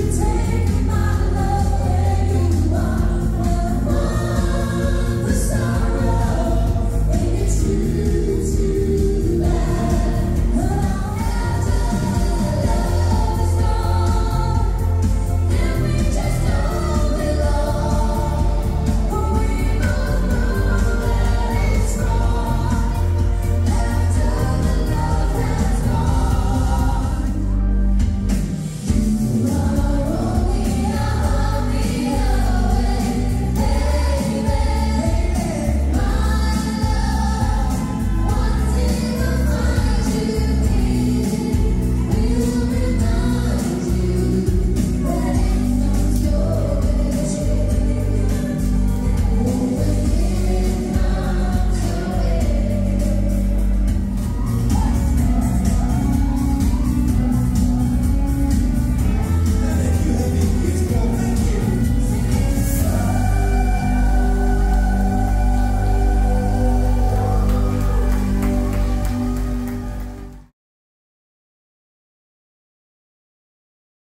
to take